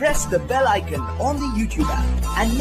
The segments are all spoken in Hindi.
YouTube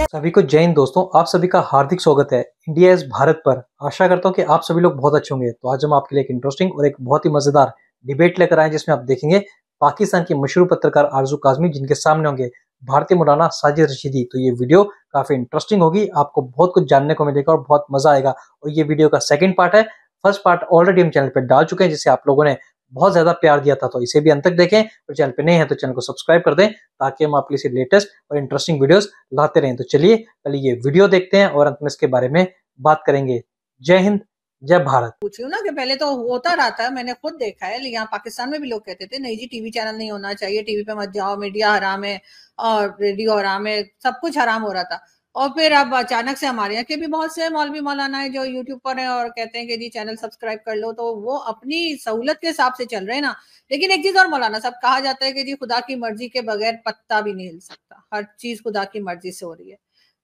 सभी को जय हिंद दोस्तों, आप सभी का हार्दिक स्वागत है इंडिया इज़ भारत पर। आशा करता हूँ कि आप सभी लोग बहुत अच्छे होंगे। तो आज हम आपके लिए एक इंटरेस्टिंग और एक बहुत ही मज़ेदार डिबेट लेकर आए जिसमें आप देखेंगे पाकिस्तान के मशहूर पत्रकार आरज़ू काजमी, जिनके सामने होंगे भारतीय मौलाना साजिद रशीदी। तो ये वीडियो काफ़ी इंटरेस्टिंग होगी, आपको बहुत कुछ जानने को मिलेगा और बहुत मज़ा आएगा। और ये वीडियो का सेकंड पार्ट है। फ़र्स्ट पार्ट ऑलरेडी हम चैनल पर डाल चुके हैं, जिसे आप लोगों ने बहुत ज़्यादा प्यार दिया था तो इसे भी अंत तक देखें और चैनल पे नए हैं तो चैनल को सब्सक्राइब कर दें ताकि हम आपके लिए लेटेस्ट और इंटरेस्टिंग वीडियोस लाते रहें। तो चलिए, पहले ये वीडियो देखते हैं और अंत में इसके बारे में बात करेंगे। जय हिंद, जय भारत। पूछ रही हूँ ना कि पहले तो होता रहा था, मैंने खुद देखा है यहाँ पाकिस्तान में भी लोग कहते थे, नहीं जी, टीवी चैनल नहीं होना चाहिए, टीवी पे मत जाओ, मीडिया हराम है और रेडियो हराम है, सब कुछ हराम हो रहा था। और फिर अब अचानक से हमारे यहाँ के भी बहुत से मौलवी मौलाना है जो यूट्यूब पर है और कहते हैं कि जी चैनल सब्सक्राइब कर लो तो वो अपनी सहूलत के हिसाब से चल रहे हैं ना। लेकिन एक चीज़ और मौलाना साहब कहा जाता है कि जी खुदा की मर्ज़ी के बगैर पत्ता भी नहीं हिल सकता। हर चीज़ खुदा की मर्ज़ी से हो रही है।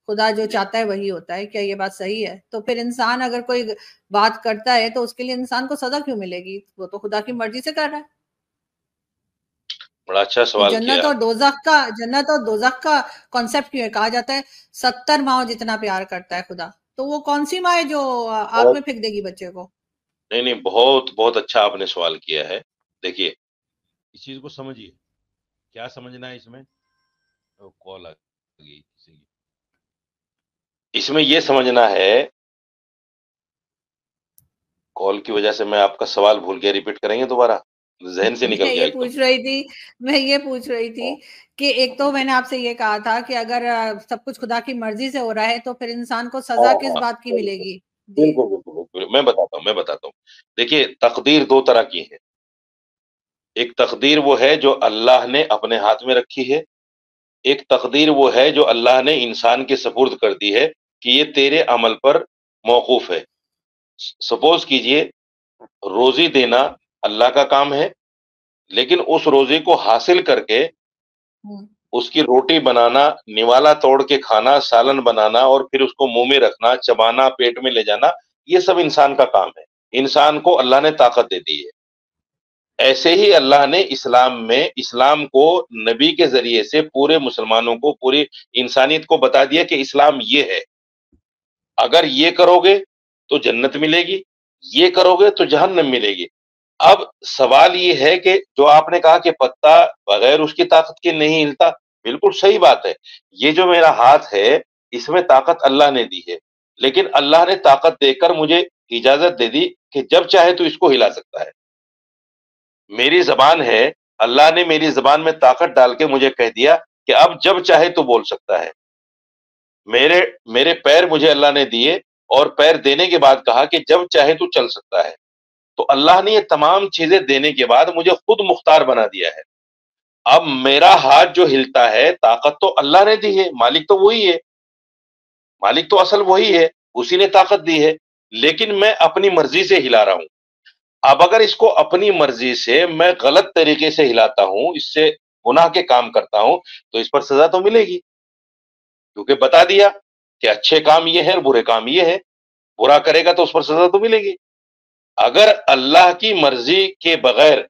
खुदा जो चाहता है वही होता है क्या ये बात सही है? तो फिर इंसान अगर कोई बात करता है तो उसके लिए इंसान को सजा क्यों मिलेगी? वो तो खुदा की मर्ज़ी से कर रहा है। बड़ा अच्छा सवाल जन्नत और दोजख का जन्नत और दोजख का कॉन्सेप्ट क्यों है? कहा जाता है सत्तर माओ जितना प्यार करता है खुदा। तो वो कौन सी माँ है जो आग में फेंक देगी बच्चे को? नहीं नहीं बहुत बहुत अच्छा आपने सवाल किया है। देखिए इस चीज़ को समझिए। क्या समझना है इसमें? तो कॉल आ गई इसमें ये समझना है कॉल की वजह से मैं आपका सवाल भूल गया रिपीट करेंगे दोबारा? जहन से निकल गया पूछ रही थी मैं ये पूछ रही थी कि एक तो मैंने आपसे ये कहा था कि अगर सब कुछ खुदा की मर्ज़ी से हो रहा है तो फिर इंसान को सजा हाँ, किस हाँ, बात की मिलेगी? बिल्कुल मैं बताता हूँ मैं बताता हूँ। देखिए तकदीर दो तरह की है। एक तकदीर वो है जो अल्लाह ने अपने हाथ में रखी है। एक तकदीर वो है जो अल्लाह ने इंसान के सपुर्द कर दी है कि ये तेरे अमल पर मौकूफ है। सपोज़ कीजिए रोजी देना अल्लाह का काम है लेकिन उस रोज़े को हासिल करके हम्म, उसकी रोटी बनाना निवाला तोड़ के खाना सालन बनाना और फिर उसको मुँह में रखना चबाना पेट में ले जाना ये सब इंसान का काम है। इंसान को अल्लाह ने ताकत दे दी है। ऐसे ही अल्लाह ने इस्लाम में इस्लाम को नबी के ज़रिए से पूरे मुसलमानों को पूरी इंसानियत को बता दिया कि इस्लाम ये है। अगर ये करोगे तो जन्नत मिलेगी ये करोगे तो जहन्नम मिलेगी। अब सवाल ये है कि जो आपने कहा कि पत्ता बगैर उसकी ताकत के नहीं हिलता, बिल्कुल सही बात है। ये जो मेरा हाथ है, इसमें ताकत अल्लाह ने दी है। लेकिन अल्लाह ने ताकत देकर मुझे इजाज़त दे दी कि जब चाहे तो इसको हिला सकता है। मेरी जबान है, अल्लाह ने मेरी जबान में ताकत डाल के मुझे कह दिया कि अब जब चाहे तो बोल सकता है। मेरे मेरे पैर मुझे अल्लाह ने दिए और पैर देने के बाद कहा कि जब चाहे तो चल सकता है। तो अल्लाह ने ये तमाम चीज़ें देने के बाद मुझे खुद मुख्तार बना दिया है। अब मेरा हाथ जो हिलता है, ताकत तो अल्लाह ने दी है, मालिक तो वही है। मालिक तो असल वही है, उसी ने ताकत दी है, लेकिन मैं अपनी मर्ज़ी से हिला रहा हूँ। अब अगर इसको अपनी मर्ज़ी से मैं गलत तरीके से हिलाता हूँ, इससे गुनाह के काम करता हूँ तो इस पर सजा तो मिलेगी। क्योंकि बता दिया कि अच्छे काम ये है और बुरे काम ये है, बुरा करेगा तो उस पर सजा तो मिलेगी। अगर अल्लाह की मर्ज़ी के बगैर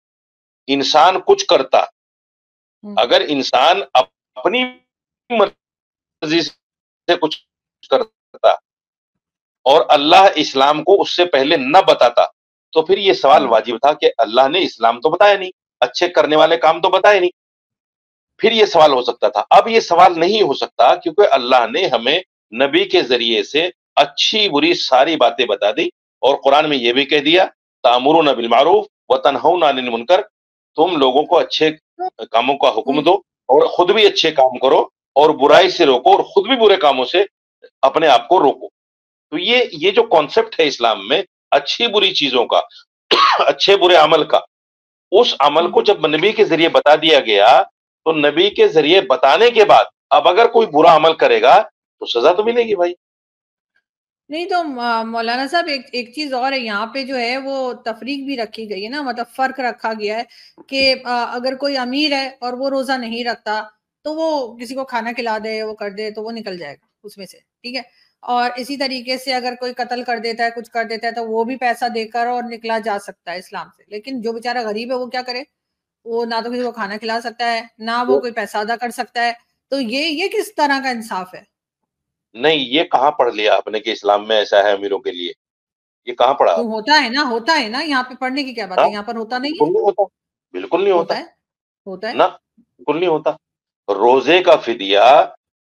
इंसान कुछ करता हम्म, अगर इंसान अपनी मर्ज़ी से कुछ करता और अल्लाह इस्लाम को उससे पहले न बताता तो फिर ये सवाल हम्म, वाजिब था कि अल्लाह ने इस्लाम तो बताया नहीं अच्छे करने वाले काम तो बताए नहीं। फिर ये सवाल हो सकता था। अब ये सवाल नहीं हो सकता क्योंकि अल्लाह ने हमें नबी के ज़रिए से अच्छी बुरी सारी बातें बता दी और कुरान में यह भी कह दिया, तामुरून बिल मारूफ व तनहौना मुनकर तुम लोगों को अच्छे कामों का हुक्म दो और खुद भी अच्छे काम करो और बुराई से रोको और खुद भी बुरे कामों से अपने आप को रोको। तो ये ये जो कॉन्सेप्ट है इस्लाम में, अच्छी बुरी चीज़ों का, अच्छे बुरे अमल का, उस अमल को जब नबी के ज़रिए बता दिया गया तो नबी के ज़रिए बताने के बाद अब अगर कोई बुरा अमल करेगा तो सजा तो मिलेगी भाई। नहीं तो मौलाना साहब एक एक चीज़ और है यहाँ पे जो है वो तफरीक भी रखी गई है ना मतलब फ़र्क रखा गया है कि अगर कोई अमीर है और वो रोजा नहीं रखता तो वो किसी को खाना खिला दे वो कर दे तो वो निकल जाएगा उसमें से ठीक है? और इसी तरीके से अगर कोई कत्ल कर देता है कुछ कर देता है तो वो भी पैसा देकर और निकला जा सकता है इस्लाम से। लेकिन जो बेचारा गरीब है वो क्या करे? वो ना तो किसी को खाना खिला सकता है ना वो कोई पैसा अदा कर सकता है। तो ये ये किस तरह का इंसाफ है? नहीं ये कहाँ पढ़ लिया आपने कि इस्लाम में ऐसा है अमीरों के लिए? ये कहाँ पढ़ा तो होता है ना होता है ना यहाँ पे पढ़ने की क्या बात है? हाँ? यहाँ पर होता नहीं है? होता बिल्कुल नहीं होता। होता है होता है। ना बिल्कुल नहीं होता। रोज़े का फिदिया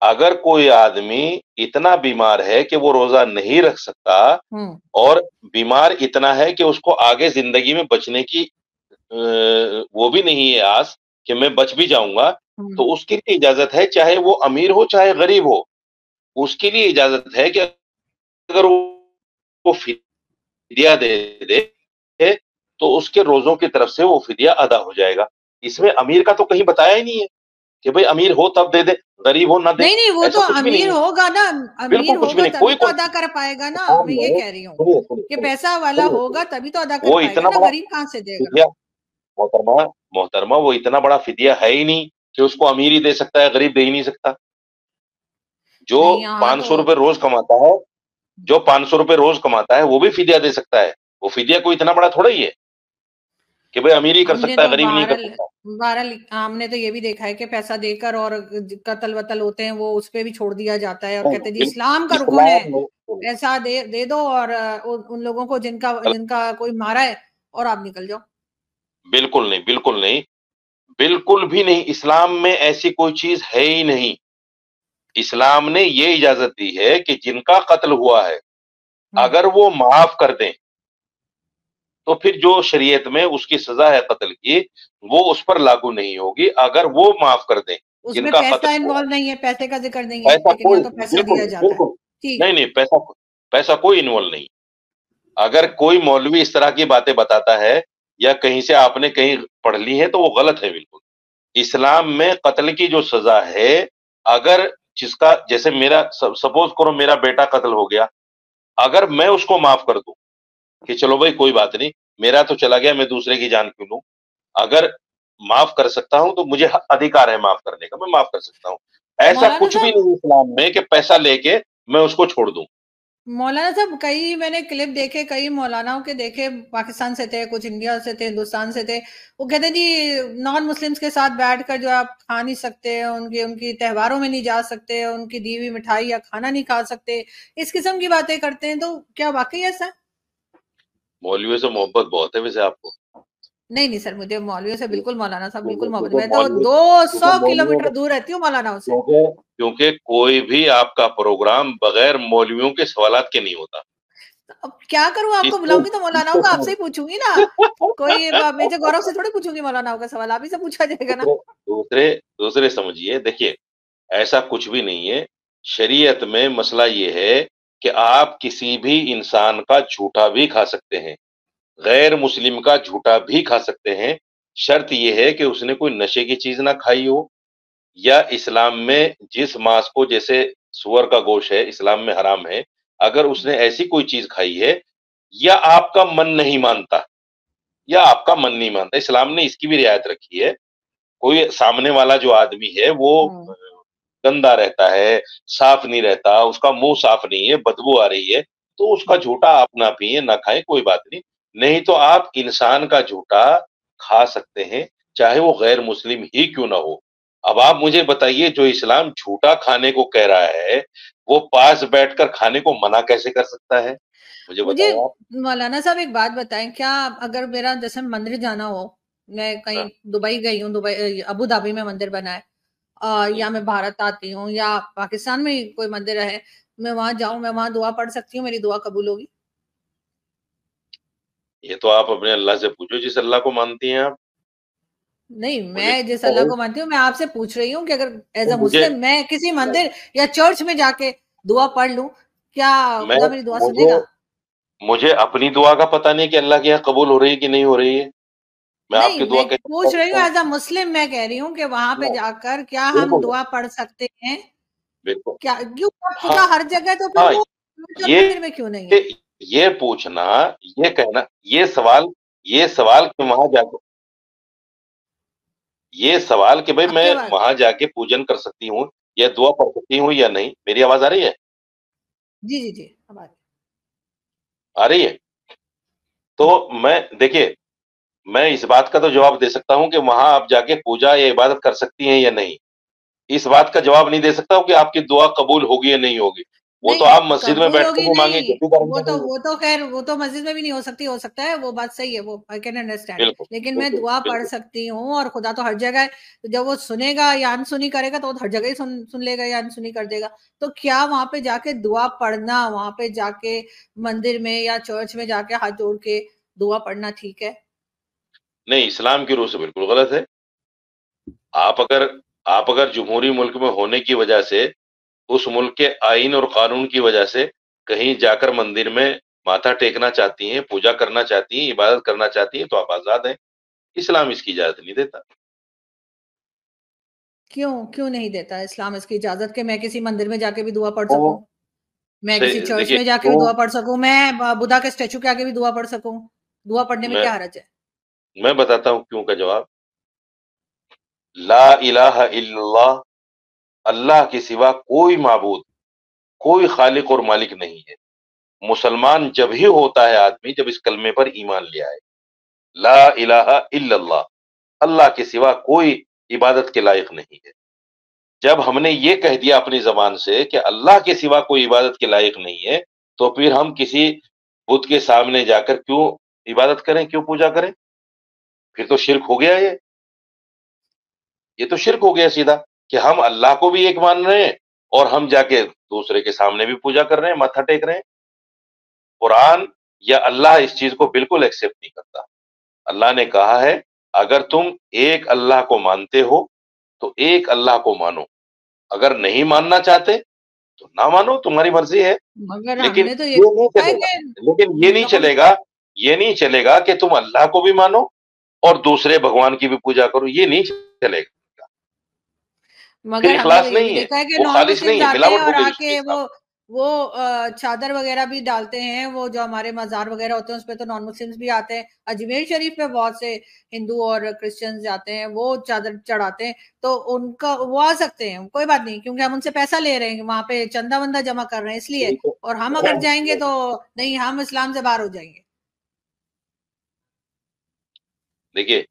अगर कोई आदमी इतना बीमार है कि वो रोजा नहीं रख सकता हम्म। और बीमार इतना है कि उसको आगे ज़िंदगी में बचने की वो भी नहीं है आस कि मैं बच भी जाऊँगा तो हम्म उसके लिए इजाज़त है चाहे वो अमीर हो चाहे गरीब हो। उसके लिए इजाज़त है कि अगर वो वो फिदिया दे दे तो उसके रोजों की तरफ़ से वो फिदिया अदा हो जाएगा। इसमें अमीर का तो कहीं बताया ही नहीं है कि भाई अमीर हो तब दे दे गरीब हो ना दे। नहीं नहीं वो तो अमीर होगा ना अमीर बिल्कुल कुछ भी होगा नहीं, तभी कोई- तो अदा कर पाएगा ना मैं ये कह रही हूँ कि पैसा वाला होगा तभी तो अदा कर वो पाएगा इतना बड़ा गरीब कहाँ से देगा? मोहतरमा मोहतरमा वो इतना बड़ा फिदिया है ही नहीं कि उसको अमीर ही दे सकता है गरीब दे ही नहीं सकता। जो पाँच सौ तो- रुपए रोज कमाता है जो पाँच सौ रुपए रोज कमाता है वो भी फिदिया दे सकता है। वो फिदिया कोई इतना बड़ा थोड़ा ही है कि भाई अमीर ही कर सकता है तो गरीब नहीं कर सकता। बहरहाल हमने तो ये भी देखा है कि पैसा देकर और कतल वतल होते हैं वो उस पर भी छोड़ दिया जाता है और कहते हैं जी इस्लाम का रुकन है पैसा दे दे दो और उन लोगों को जिनका जिनका कोई मारा है और आप निकल जाओ। बिल्कुल नहीं बिल्कुल नहीं। बिल्कुल भी नहीं इस्लाम में ऐसी कोई चीज़ है ही नहीं। इस्लाम ने ये इजाज़त दी है कि जिनका कत्ल हुआ है हम्म। अगर वो माफ़ कर दें तो फिर जो शरीयत में उसकी सजा है कत्ल की वो उस पर लागू नहीं होगी। अगर वो माफ़ कर दें जिनका पैसा इन्वॉल्व नहीं है पैसे का ज़िक्र नहीं है पैसा लेकिन कोई तो पैसा दिया जाता है। नहीं नहीं पैसा पैसा कोई इन्वॉल्व नहीं। अगर कोई मौलवी इस तरह की बातें बताता है या कहीं से आपने कहीं पढ़ ली है तो वो गलत है बिल्कुल। इस्लाम में कत्ल की जो सजा है अगर जिसका जैसे मेरा सपोज़ करो मेरा बेटा कत्ल हो गया अगर मैं उसको माफ़ कर दू कि चलो भाई कोई बात नहीं मेरा तो चला गया मैं दूसरे की जान क्यों लू? अगर माफ़ कर सकता हूँ तो मुझे अधिकार है माफ़ करने का मैं माफ़ कर सकता हूँ। ऐसा कुछ भी नहीं इस्लाम में कि पैसा लेके मैं उसको छोड़ दूँ। मौलाना साहब, कई मैंने क्लिप देखे, कई मौलानाओं के देखे, पाकिस्तान से थे, कुछ इंडिया से थे, हिंदुस्तान से थे वो कहते हैं जी नॉन मुस्लिम्स के साथ बैठ कर जो आप खा नहीं सकते, उनके, उनकी त्योहारों में नहीं जा सकते, उनकी दीवी मिठाई या खाना नहीं खा सकते, इस किस्म की बातें करते हैं तो क्या वाकई ऐसा? मौलवियों से मोहब्बत बहुत है वैसे आपको नहीं नहीं सर मुझे मौलवियों से बिल्कुल मौलाना साहब बिल्कुल मोहब्बत मैं तो दो सौ क्योंकि किलोमीटर दूर रहती हूँ मौलानाओं से क्योंकि कोई भी आपका प्रोग्राम बगैर मौलवियों के सवाल के नहीं होता। अब क्या करूँ आपको बुलाऊँगी तो मौलानाओं का आपसे ही पूछूँगी ना। कोई मेजर गौरव से थोड़ी पूछूँगी मौलानाओं का सवाल आप ही से पूछा जाएगा ना। दूसरे दूसरे दूसरे समझिए देखिए ऐसा कुछ भी नहीं है। शरीयत में मसला ये है कि आप किसी भी इंसान का झूठा भी खा सकते हैं। गैर मुस्लिम का झूठा भी खा सकते हैं। शर्त यह है कि उसने कोई नशे की चीज़ ना खाई हो। या इस्लाम में जिस मांस को जैसे सुअर का गोश है इस्लाम में हराम है अगर उसने ऐसी कोई चीज़ खाई है या आपका मन नहीं मानता या आपका मन नहीं मानता इस्लाम ने इसकी भी रियायत रखी है। कोई सामने वाला जो आदमी है वो हम्म। गंदा रहता है साफ़ नहीं रहता उसका मुँह साफ़ नहीं है बदबू आ रही है तो उसका झूठा आप ना पिए ना खाएँ कोई बात नहीं। नहीं तो आप इंसान का झूठा खा सकते हैं चाहे वो गैर मुस्लिम ही क्यों ना हो। अब आप मुझे बताइए जो इस्लाम झूठा खाने को कह रहा है वो पास बैठकर खाने को मना कैसे कर सकता है? मुझे मुझे बताओ मौलाना साहब एक बात बताएँ क्या अगर मेरा जैसे मंदिर जाना हो मैं कहीं हाँ। दुबई गई हूँ दुबई अबू धाबी में मंदिर बना है अ, या मैं भारत आती हूँ या पाकिस्तान में कोई मंदिर है मैं वहाँ जाऊँ मैं वहाँ दुआ पढ़ सकती हूँ मेरी दुआ कबूल होगी? ये तो आप अपने अल्लाह से पूछो जिस अल्लाह को मानती हैं आप। नहीं मैं जिस अल्लाह को मानती हूँ मैं आपसे पूछ रही हूँ कि अगर एज अ मुस्लिम मैं किसी मंदिर या चर्च में जाके दुआ पढ़ लूँ क्या मेरी दुआ सुनेगा? मुझे अपनी दुआ का पता नहीं कि अल्लाह के यहाँ कबूल हो रही है कि नहीं हो रही है। मैं आपकी दुआ मैं पूछ रही हूँ एज अ मुस्लिम मैं कह रही हूँ कि वहाँ पे हाँ, जाकर क्या हम दुआ पढ़ सकते हैं? क्या क्यों? हाँ, खुदा हर जगह तो फिर हाँ, ये- में क्यों नहीं ये पूछना ये कहना ये सवाल ये सवाल कि वहाँ जाकर ये सवाल कि भाई मैं वहाँ जाके पूजन कर सकती हूँ या दुआ पढ़ सकती हूँ या नहीं? मेरी आवाज़ आ रही है? जी जी जी अब आ रही है। आ रही है? तो मैं देखिए मैं इस बात का तो जवाब दे सकता हूँ कि वहाँ आप जाके पूजा या इबादत कर सकती हैं या नहीं। इस बात का जवाब नहीं दे सकता हूँ कि आपकी दुआ कबूल होगी या नहीं होगी। वो तो आप मस्जिद में बैठ के मांगे वो तो वो तो खैर वो तो मस्जिद में भी नहीं हो सकती हो सकता है वो बात सही है वो आई कैन अंडरस्टैंड लेकिन मैं दुआ पढ़ सकती हूँ और खुदा तो हर जगह है तो जब वो सुनेगा या अनसुनी करेगा तो वो हर जगह ही सुन सुन लेगा या अनसुनी कर देगा। तो क्या वहाँ पे जाके दुआ पढ़ना वहाँ पे जाके मंदिर में या चर्च में जाके हाथ जोड़ के दुआ पढ़ना ठीक है? नहीं इस्लाम की रूह से बिल्कुल गलत है। आप अगर आप अगर जमहूरी मुल्क में होने की वजह से उस मुल्क के आइन और कानून की वजह से कहीं जाकर मंदिर में माथा टेकना चाहती हैं पूजा करना चाहती हैं इबादत करना चाहती हैं तो आप आज़ाद हैं। इस्लाम इसकी इजाज़त नहीं देता। क्यों? क्यों नहीं देता इस्लाम इसकी इजाज़त के? मैं किसी मंदिर में जाके भी दुआ पढ़ सकूँ? मैं किसी चर्च में जाके भी दुआ पढ़ सकूँ? मैं बुद्धा के स्टेचू के आगे भी दुआ पढ़ सकूँ? दुआ पढ़ने में क्या हरज है? मैं बताता हूँ क्यों का जवाब। ला इलाहा इल्लल्लाह अल्लाह के सिवा कोई माबूद, कोई खालिक और मालिक नहीं है। मुसलमान जब ही होता है आदमी, जब इस कलमे पर ईमान ले आए। ला इलाहा इल्लल्लाह, अल्लाह के सिवा कोई इबादत के लायक नहीं है। जब हमने ये कह दिया अपनी जबान से कि अल्लाह के सिवा कोई इबादत के लायक नहीं है तो फिर हम किसी बुद्ध के सामने जाकर क्यों इबादत करें, क्यों पूजा करें? फिर तो शिरक हो गया ये। ये तो शिरक हो गया सीधा। कि हम अल्लाह को भी एक मान रहे हैं और हम जाके दूसरे के सामने भी पूजा कर रहे हैं माथा टेक रहे हैं। कुरान या अल्लाह इस चीज़ को बिल्कुल एक्सेप्ट नहीं करता। अल्लाह ने कहा है अगर तुम एक अल्लाह को मानते हो तो एक अल्लाह को मानो। अगर नहीं मानना चाहते तो ना मानो तुम्हारी मर्ज़ी है। मगर लेकिन तो ये ये नहीं चलेगा। लेकिन ये नहीं चलेगा ये नहीं चलेगा कि तुम अल्लाह को भी मानो और दूसरे भगवान की भी पूजा करो ये नहीं चलेगा। मगर इखलास नहीं है, है वो नहीं है, मिलावट हो गई आके वो वो चादर वगैरह भी डालते हैं वो जो हमारे मजार वगैरह होते हैं उस पे तो नॉन मुस्लिम्स भी आते हैं। अजमेर शरीफ पे बहुत से हिंदू और क्रिश्चियंस जाते हैं वो चादर चढ़ाते हैं तो उनका वो आ सकते हैं कोई बात नहीं क्योंकि हम उनसे पैसा ले रहे हैं वहाँ पे चंदा वंदा जमा कर रहे हैं इसलिए और हम अगर जाएँगे तो नहीं हम इस्लाम से बाहर हो जाएँगे। देखिए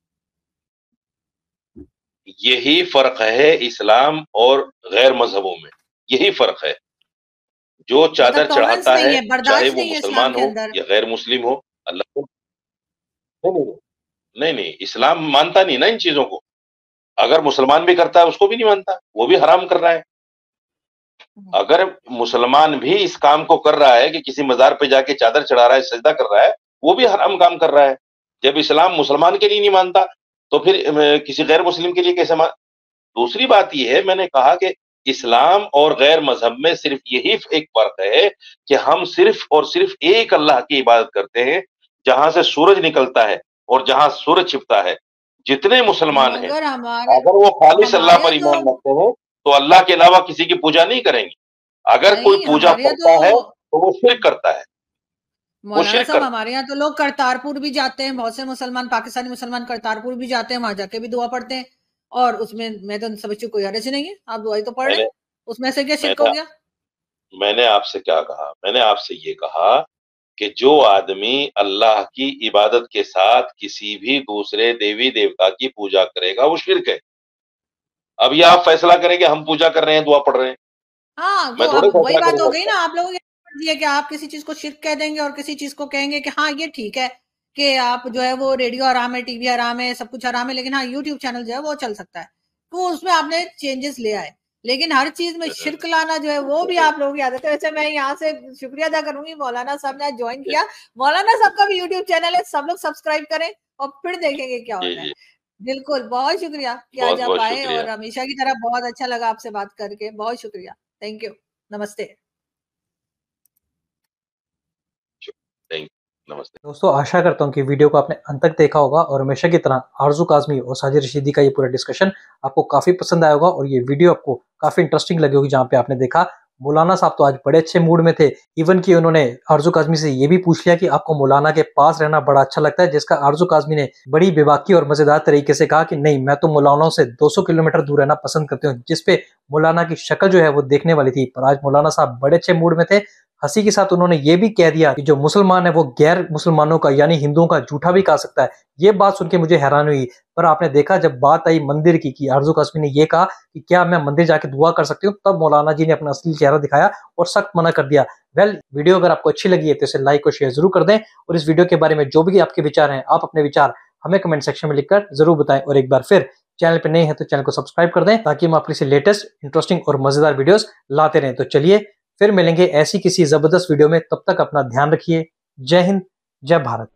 यही फ़र्क है इस्लाम और गैर मजहबों में। यही फ़र्क है। जो चादर मतलब चढ़ाता है है, चाहे वो मुसलमान हो या गैर मुस्लिम हो अल्लाह को नहीं नहीं नहीं। नहीं इस्लाम मानता नहीं ना इन चीज़ों को। अगर मुसलमान भी करता है उसको भी नहीं मानता। वो भी हराम कर रहा है। अगर मुसलमान भी इस काम को कर रहा है कि किसी मजार पे जाके चादर चढ़ा रहा है सजदा कर रहा है वो भी हराम काम कर रहा है। जब इस्लाम मुसलमान के लिए नहीं मानता तो फिर किसी गैर मुस्लिम के लिए कैसे मान दूसरी बात यह है मैंने कहा कि इस्लाम और गैर मज़हब में सिर्फ़ यही एक फ़र्क है कि हम सिर्फ़ और सिर्फ़ एक अल्लाह की इबादत करते हैं जहाँ से सूरज निकलता है और जहाँ सूरज छिपता है। जितने मुसलमान हैं अगर वो खालिश अल्लाह पर ईमान तो- रखते हैं तो अल्लाह के अलावा किसी की पूजा नहीं करेंगे। अगर कोई पूजा करता है तो तो वो शिरक करता है। मौलाना साहब हमारे यहाँ तो लोग करतारपुर भी जाते हैं बहुत से मुसलमान पाकिस्तानी मुसलमान करतारपुर भी जाते हैं वहाँ जाके भी दुआ पढ़ते हैं। और उसमें मैं तो समझती हूँ कोई हरज नहीं है आप दुआई तो पढ़ रहे उसमें से क्या शिरक हो गया? मैंने आपसे क्या कहा? मैंने आपसे ये कहा कि जो आदमी अल्लाह की इबादत के साथ किसी भी दूसरे देवी देवता की पूजा करेगा वो शिरक है। अब ये आप फैसला करेंगे हम पूजा कर रहे हैं दुआ पढ़ रहे हैं। हाँ मैं तो वही बात हो गई ना आप लोगों की है कि आप किसी चीज़ को शिरक कह देंगे और किसी चीज़ को कहेंगे कि हाँ ये ठीक है कि आप जो है वो रेडियो आराम है टीवी आराम है सब कुछ आराम है लेकिन हाँ यूट्यूब चैनल जो है वो चल सकता है। तो उसमें आपने चेंजेस ले आए। लेकिन हर चीज़ में शिरक लाना जो है वो भी आप लोगों की आदत है। वैसे मैं यहाँ से शुक्रिया अदा करूँगी। मौलाना साहब ने ज्वाइन किया। मौलाना साहब का भी यूट्यूब चैनल है। सब लोग सब्सक्राइब करें और फिर देखेंगे क्या होता है। बिल्कुल बहुत शुक्रिया कि आज आप आए और हमेशा की तरह बहुत अच्छा लगा आपसे बात करके। बहुत शुक्रिया। थैंक यू नमस्ते। नमस्ते। दोस्तों, आशा करता हूँ कि वीडियो को आपने अंत तक देखा होगा और हमेशा की तरह आरज़ू काजमी और साजिद रशीदी का ये पूरा डिस्कशन आपको काफ़ी पसंद आया होगा और ये वीडियो आपको काफ़ी इंटरेस्टिंग लगी होगी जहाँ पे आपने देखा। मौलाना साहब तो आज बड़े अच्छे मूड में थे। इवन कि उन्होंने आरज़ू काजमी से ये भी पूछ लिया कि आपको मौलाना के पास रहना बड़ा अच्छा लगता है, जिसका आरज़ू काजमी ने बड़ी बेबाकी और मज़ेदार तरीके से कहा कि नहीं, मैं तो मौलानाओं से 200 किलोमीटर दूर रहना पसंद करती हूँ जिसपे मौलाना की शक्ल जो है वो देखने वाली थी। पर आज मौलाना साहब बड़े अच्छे मूड में थे हँसी के साथ उन्होंने ये भी कह दिया कि जो मुसलमान है वो गैर मुसलमानों का, यानी हिंदुओं का झूठा भी कहा सकता है। ये बात सुन के मुझे हैरान हुई, पर आपने देखा जब बात आई मंदिर की, कि अर्जु कस्मी ने ये कहा कि क्या मैं मंदिर जाके दुआ कर सकती हूँ, तब मौलाना जी ने अपना असली चेहरा दिखाया और सख्त मना कर दिया। वेल, वीडियो अगर आपको अच्छी लगी है तो इसे लाइक और शेयर ज़रूर कर दें, और इस वीडियो के बारे में जो भी आपके विचार हैं, आप अपने विचार हमें कमेंट सेक्शन में लिखकर ज़रूर बताएँ, और एक बार फिर चैनल पर नए हैं तो चैनल को सब्सक्राइब कर दें, ताकि हम आपके लेटेस्ट, इंटरेस्टिंग और मज़ेदार वीडियोस लाते रहें। तो चलिए फिर मिलेंगे ऐसी किसी ज़बरदस्त वीडियो में। तब तक अपना ध्यान रखिए। जय हिंद, जय भारत।